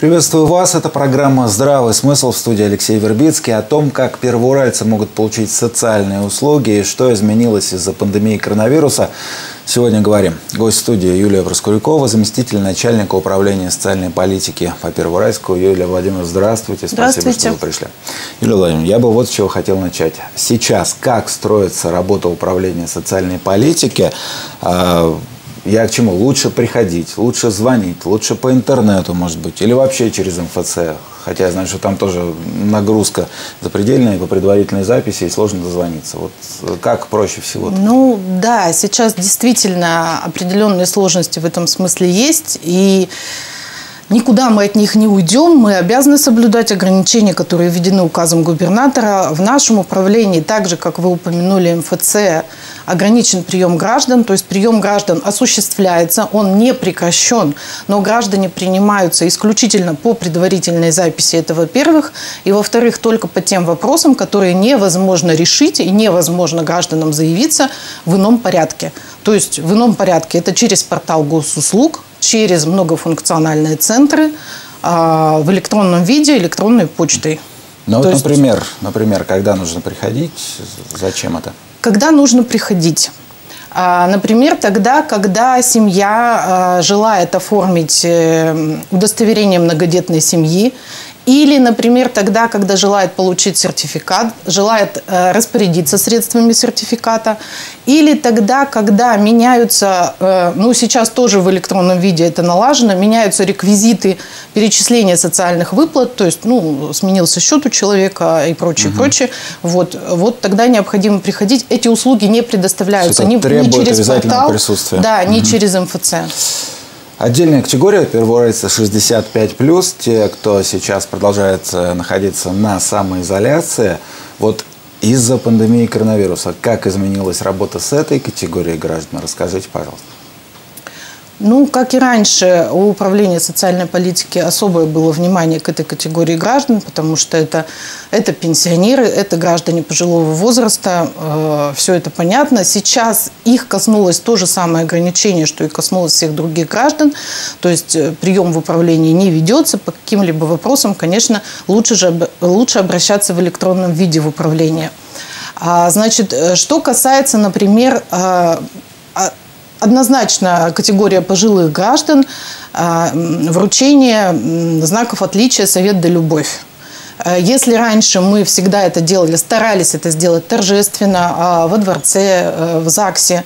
Приветствую вас. Это программа «Здравый смысл» в студии Алексей Вербицкий о том, как первоуральцы могут получить социальные услуги и что изменилось из-за пандемии коронавируса. Сегодня говорим. Гость студии Юлия Проскурякова, заместитель начальника управления социальной политики по Первоуральску. Юлия Владимировна, здравствуйте. Спасибо, здравствуйте. что вы пришли. Юлия Владимировна, я бы вот с чего хотел начать. Сейчас как строится работа управления социальной политики а, я к чему? Лучше приходить, лучше звонить, лучше по интернету, может быть, или вообще через МФЦ. Хотя я знаю, что там тоже нагрузка запредельная по предварительной записи и сложно дозвониться. Вот как проще всего? -то? Ну да, сейчас действительно определенные сложности в этом смысле есть. И Никуда мы от них не уйдем. Мы обязаны соблюдать ограничения, которые введены указом губернатора. В нашем управлении, так же, как вы упомянули, МФЦ, ограничен прием граждан. То есть прием граждан осуществляется, он не прекращен, но граждане принимаются исключительно по предварительной записи, это во-первых. И во-вторых, только по тем вопросам, которые невозможно решить и невозможно гражданам заявиться в ином порядке. То есть в ином порядке это через портал госуслуг, через многофункциональные центры а, в электронном виде, электронной почтой. Ну, вот, есть, например, например, когда нужно приходить, зачем это? Когда нужно приходить? А, например, тогда, когда семья а, желает оформить э, удостоверение многодетной семьи, или, например, тогда, когда желает получить сертификат, желает э, распорядиться средствами сертификата. Или тогда, когда меняются, э, ну сейчас тоже в электронном виде это налажено, меняются реквизиты перечисления социальных выплат, то есть, ну, сменился счет у человека и прочее, угу. прочее. Вот, вот тогда необходимо приходить. Эти услуги не предоставляются ни, ни через портал, да, угу. ни через МФЦ. Отдельная категория первоуральцы 65+, те, кто сейчас продолжает э, находиться на самоизоляции. Вот из-за пандемии коронавируса, как изменилась работа с этой категорией граждан? Расскажите, пожалуйста. Ну, как и раньше, у Управления социальной политики особое было внимание к этой категории граждан, потому что это, это пенсионеры, это граждане пожилого возраста, э, все это понятно. Сейчас их коснулось то же самое ограничение, что и коснулось всех других граждан, то есть э, прием в управлении не ведется по каким-либо вопросам, конечно, лучше, же, лучше обращаться в электронном виде в управление. А, значит, э, что касается, например, а, однозначно категория пожилых граждан а, вручение знаков отличия «Совет да любовь». А, если раньше мы всегда это делали, старались это сделать торжественно, а, во дворце, в ЗАГСе,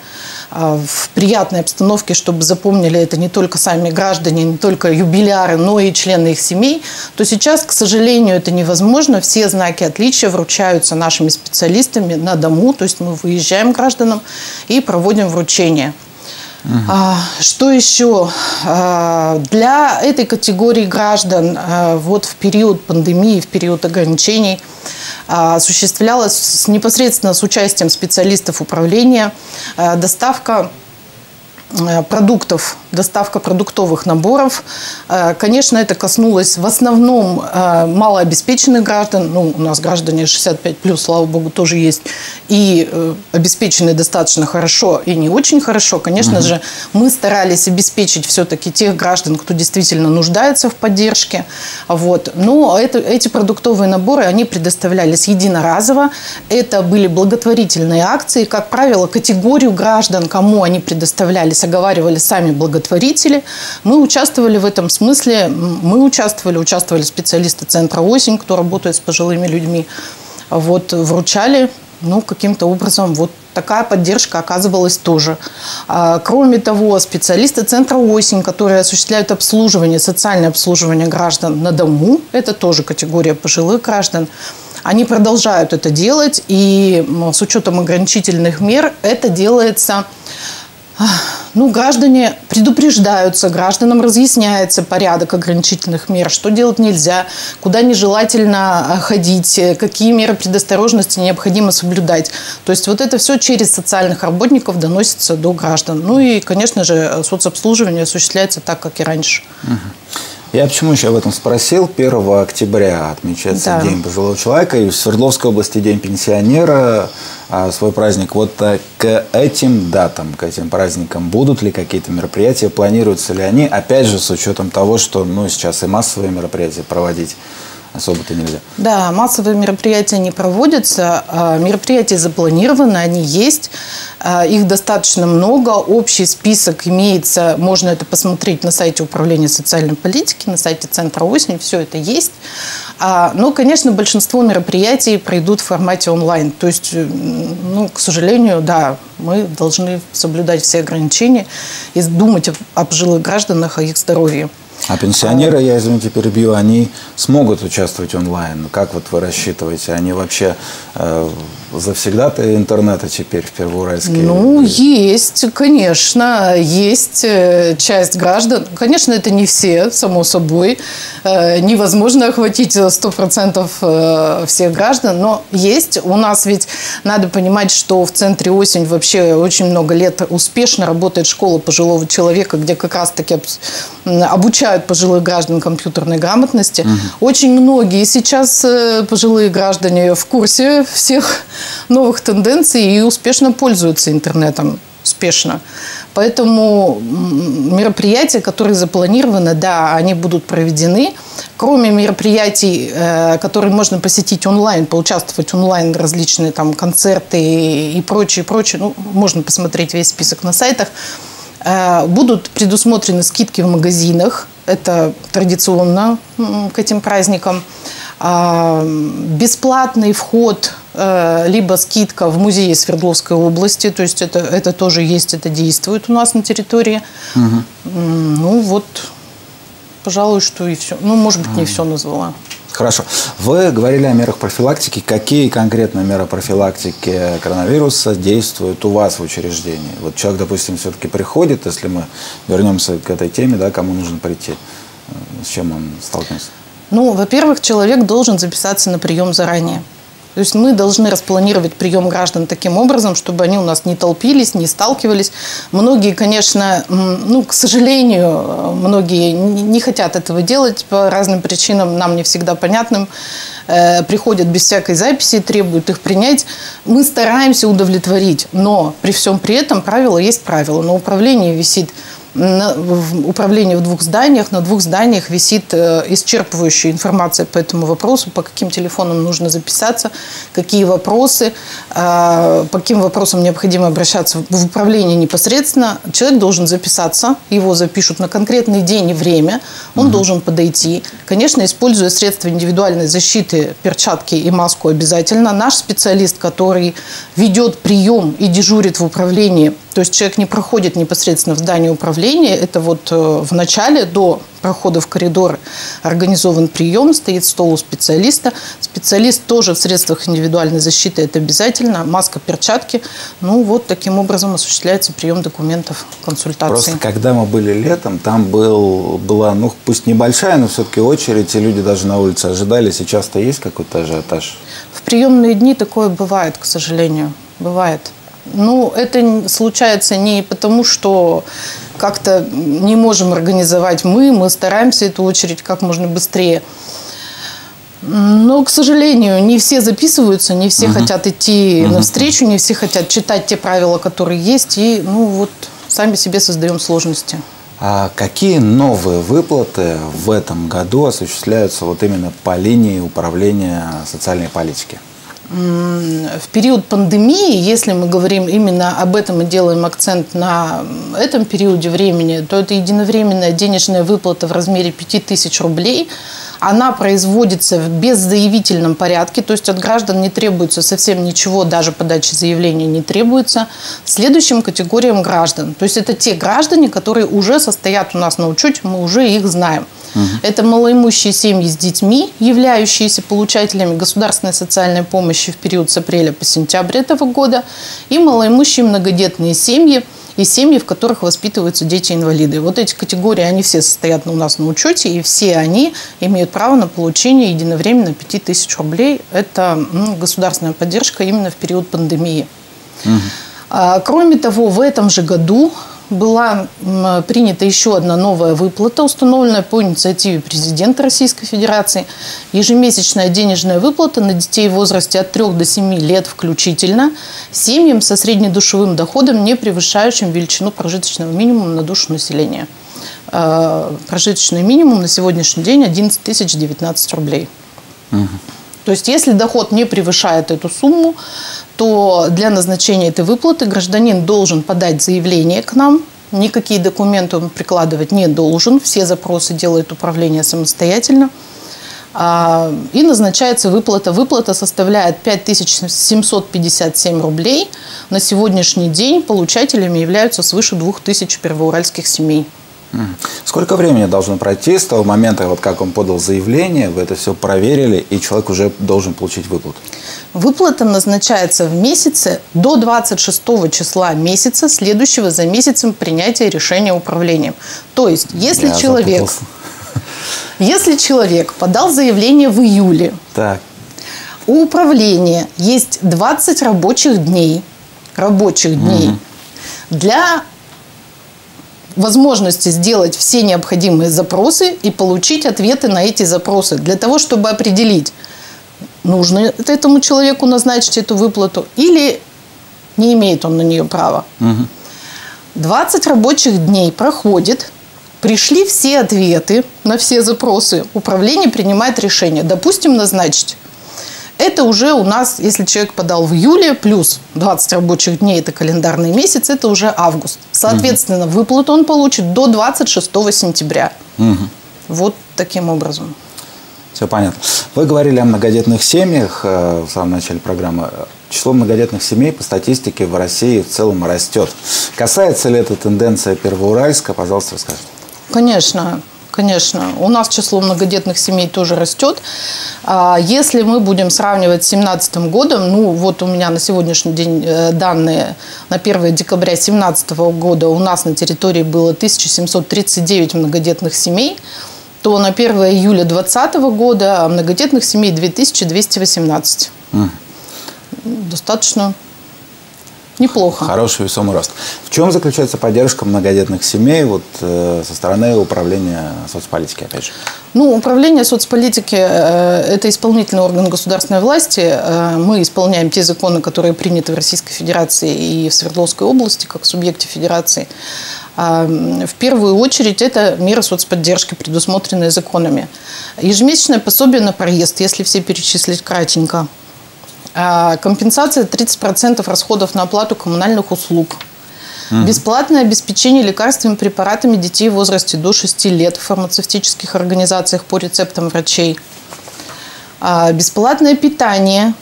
в приятной обстановке, чтобы запомнили это не только сами граждане, не только юбиляры, но и члены их семей, то сейчас, к сожалению, это невозможно. Все знаки отличия вручаются нашими специалистами на дому, то есть мы выезжаем гражданам и проводим вручение. А, что еще? А, для этой категории граждан а, вот в период пандемии, в период ограничений осуществлялась непосредственно с участием специалистов управления доставка продуктов, доставка продуктовых наборов. Э, конечно, это коснулось в основном э, малообеспеченных граждан. Ну, у нас граждане 65 плюс, слава богу, тоже есть. И обеспечены достаточно хорошо и не очень хорошо. Конечно угу. же, мы старались обеспечить все-таки тех граждан, кто действительно нуждается в поддержке. Вот. Но это, эти продуктовые наборы, они предоставлялись единоразово. Это были благотворительные акции. Как правило, категорию граждан, кому они предоставлялись, оговаривали сами благотворители. Мы участвовали в этом смысле, мы участвовали, участвовали специалисты центра «Осень», кто работает с пожилыми людьми. Вот, вручали, ну, каким-то образом, вот такая поддержка оказывалась тоже. А, кроме того, специалисты Центра «Осень», которые осуществляют обслуживание, социальное обслуживание граждан на дому, это тоже категория пожилых граждан, они продолжают это делать, и с учетом ограничительных мер это делается ну, граждане предупреждаются, гражданам разъясняется порядок ограничительных мер, что делать нельзя, куда нежелательно а, ходить, какие меры предосторожности необходимо соблюдать. То есть вот это все через социальных работников доносится до граждан. Ну и, конечно же, соцобслуживание осуществляется так, как и раньше. Я почему еще об этом спросил? 1 октября отмечается да. День пожилого человека, и в Свердловской области День пенсионера, а, свой праздник. Вот к этим датам, к этим праздникам будут ли какие-то мероприятия, планируются ли они, опять же, с учетом того, что ну, сейчас и массовые мероприятия проводить особо-то нельзя. Да, массовые мероприятия не проводятся. А, мероприятия запланированы, они есть. А, их достаточно много. Общий список имеется. Можно это посмотреть на сайте Управления социальной политики, на сайте Центра «Осень». Все это есть. А, но, конечно, большинство мероприятий пройдут в формате онлайн. То есть, ну, к сожалению, да, мы должны соблюдать все ограничения и думать о пожилых гражданах, о их здоровье. А пенсионеры, я, извините, перебью, они смогут участвовать онлайн? Как вот вы рассчитываете? Они вообще э, завсегда-то интернета теперь в Первоуральске? Ну, есть, конечно. Есть э, часть граждан. Конечно, это не все, само собой. Э, невозможно охватить 100% э, всех граждан, но есть. У нас ведь надо понимать, что в центре осень вообще очень много лет успешно работает школа пожилого человека, где как раз-таки обучают пожилых граждан компьютерной грамотности. Угу. Очень многие сейчас пожилые граждане в курсе всех новых тенденций и успешно пользуются интернетом. Успешно. Поэтому мероприятия, которые запланированы, да, они будут проведены. Кроме мероприятий, э, которые можно посетить онлайн, поучаствовать онлайн, различные там концерты и прочее, прочее, ну, можно посмотреть весь список на сайтах, э, будут предусмотрены скидки в магазинах. Это традиционно к этим праздникам. А, бесплатный вход Э, либо скидка в музее Свердловской области, то есть это, это тоже есть, это действует у нас на территории. Угу. Ну вот, пожалуй, что и все. Ну, может быть, не все назвала. Хорошо. Вы говорили о мерах профилактики. Какие конкретно меры профилактики коронавируса действуют у вас в учреждении? Вот человек, допустим, все-таки приходит, если мы вернемся к этой теме, да, кому нужно прийти, э, с чем он столкнется? Ну, во-первых, человек должен записаться на прием заранее. То есть мы должны распланировать прием граждан таким образом, чтобы они у нас не толпились, не сталкивались. Многие, конечно, ну, к сожалению, многие не хотят этого делать по разным причинам, нам не всегда понятным. Э, приходят без всякой записи, требуют их принять. Мы стараемся удовлетворить, но при всем при этом правило есть правило. На управлении висит на, в управлении в двух зданиях. На двух зданиях висит э, исчерпывающая информация по этому вопросу, по каким телефонам нужно записаться, какие вопросы, э, по каким вопросам необходимо обращаться в управление непосредственно. Человек должен записаться, его запишут на конкретный день и время, он угу. должен подойти. Конечно, используя средства индивидуальной защиты, перчатки и маску обязательно. Наш специалист, который ведет прием и дежурит в управлении, то есть человек не проходит непосредственно в здание управления. Это вот э, в начале, до прохода в коридор, организован прием, стоит стол у специалиста. Специалист тоже в средствах индивидуальной защиты, это обязательно. Маска, перчатки. Ну вот таким образом осуществляется прием документов, консультации. Просто когда мы были летом, там был, была, ну пусть небольшая, но все-таки очередь, и люди даже на улице ожидали. Сейчас-то есть какой-то ажиотаж? В приемные дни такое бывает, к сожалению. Бывает. Ну, это случается не потому, что как-то не можем организовать мы, мы стараемся эту очередь как можно быстрее. Но, к сожалению, не все записываются, не все угу. хотят идти угу. навстречу, не все хотят читать те правила, которые есть, и, ну, вот, сами себе создаем сложности. А какие новые выплаты в этом году осуществляются вот именно по линии управления социальной политики? В период пандемии, если мы говорим именно об этом и делаем акцент на этом периоде времени, то это единовременная денежная выплата в размере 5000 рублей. Она производится в беззаявительном порядке, то есть от граждан не требуется совсем ничего, даже подачи заявления не требуется. Следующим категориям граждан, то есть это те граждане, которые уже состоят у нас на учете, мы уже их знаем. Угу. Это малоимущие семьи с детьми, являющиеся получателями государственной социальной помощи в период с апреля по сентябрь этого года, и малоимущие многодетные семьи, и семьи, в которых воспитываются дети-инвалиды. Вот эти категории, они все состоят у нас на учете, и все они имеют право на получение единовременно 5000 рублей. Это ну, государственная поддержка именно в период пандемии. Угу. Кроме того, в этом же году была принята еще одна новая выплата, установленная по инициативе президента Российской Федерации. Ежемесячная денежная выплата на детей в возрасте от 3 до 7 лет включительно, семьям со среднедушевым доходом, не превышающим величину прожиточного минимума на душу населения. Э, прожиточный минимум на сегодняшний день 11 тысяч 19 рублей. Угу. То есть, если доход не превышает эту сумму, то для назначения этой выплаты гражданин должен подать заявление к нам. Никакие документы он прикладывать не должен. Все запросы делает управление самостоятельно. А, и назначается выплата. Выплата составляет 5757 рублей. На сегодняшний день получателями являются свыше 2000 первоуральских семей. Сколько времени должно пройти с того момента, вот как он подал заявление, вы это все проверили, и человек уже должен получить выплату? Выплата назначается в месяце до 26 числа месяца, следующего за месяцем принятия решения управлением. То есть, если Я человек, если человек подал заявление в июле, так. у управления есть 20 рабочих дней, рабочих дней угу. для возможности сделать все необходимые запросы и получить ответы на эти запросы для того, чтобы определить, нужно этому человеку назначить эту выплату или не имеет он на нее права. Угу. 20 рабочих дней проходит, пришли все ответы на все запросы, управление принимает решение, допустим, назначить это уже у нас, если человек подал в июле, плюс 20 рабочих дней, это календарный месяц, это уже август. Соответственно, угу. выплату он получит до 26 сентября. Угу. Вот таким образом. Все понятно. Вы говорили о многодетных семьях э, в самом начале программы. Число многодетных семей по статистике в России в целом растет. Касается ли эта тенденция Первоуральска? Пожалуйста, расскажите. Конечно. Конечно, у нас число многодетных семей тоже растет. А если мы будем сравнивать с 2017 годом, ну вот у меня на сегодняшний день э, данные на 1 декабря 2017 года у нас на территории было 1739 многодетных семей, то на 1 июля 2020 года многодетных семей 2218. Mm. Достаточно Неплохо. Хороший весомый рост. В чем заключается поддержка многодетных семей вот, э, со стороны управления соцполитики, опять же? Ну, управление соцполитики э, – это исполнительный орган государственной власти. Э, мы исполняем те законы, которые приняты в Российской Федерации и в Свердловской области, как субъекте Федерации. А, в первую очередь это меры соцподдержки, предусмотренные законами. Ежемесячное пособие на проезд, если все перечислить кратенько – компенсация 30% расходов на оплату коммунальных услуг. Угу. Бесплатное обеспечение лекарственными препаратами детей в возрасте до 6 лет в фармацевтических организациях по рецептам врачей. А, бесплатное питание,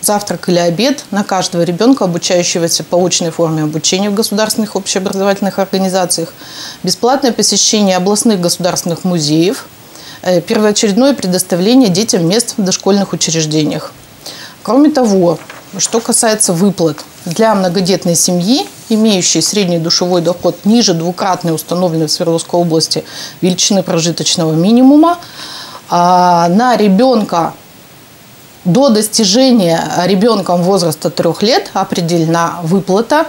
завтрак или обед на каждого ребенка, обучающегося по очной форме обучения в государственных общеобразовательных организациях. Бесплатное посещение областных государственных музеев. Э, первоочередное предоставление детям мест в дошкольных учреждениях. Кроме того, что касается выплат, для многодетной семьи, имеющей средний душевой доход ниже двукратной установленной в Свердловской области величины прожиточного минимума, а, на ребенка до достижения ребенком возраста трех лет определена выплата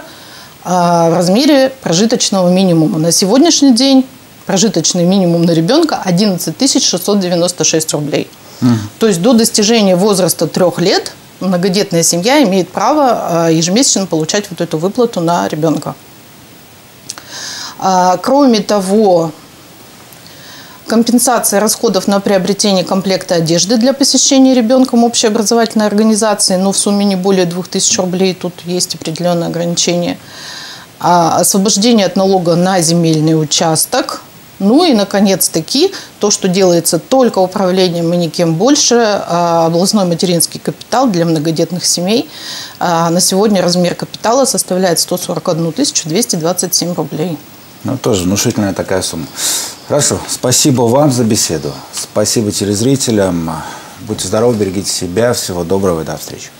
а, в размере прожиточного минимума. На сегодняшний день прожиточный минимум на ребенка 11 696 рублей. Mm. То есть до достижения возраста трех лет многодетная семья имеет право э, ежемесячно получать вот эту выплату на ребенка. А, кроме того, компенсация расходов на приобретение комплекта одежды для посещения ребенком общеобразовательной организации, но в сумме не более 2000 рублей, тут есть определенные ограничения. А, освобождение от налога на земельный участок – ну и, наконец-таки, то, что делается только управлением и никем больше, а, областной материнский капитал для многодетных семей. А, на сегодня размер капитала составляет 141 227 рублей. Ну, тоже внушительная такая сумма. Хорошо. Спасибо вам за беседу. Спасибо телезрителям. Будьте здоровы, берегите себя. Всего доброго и до встречи.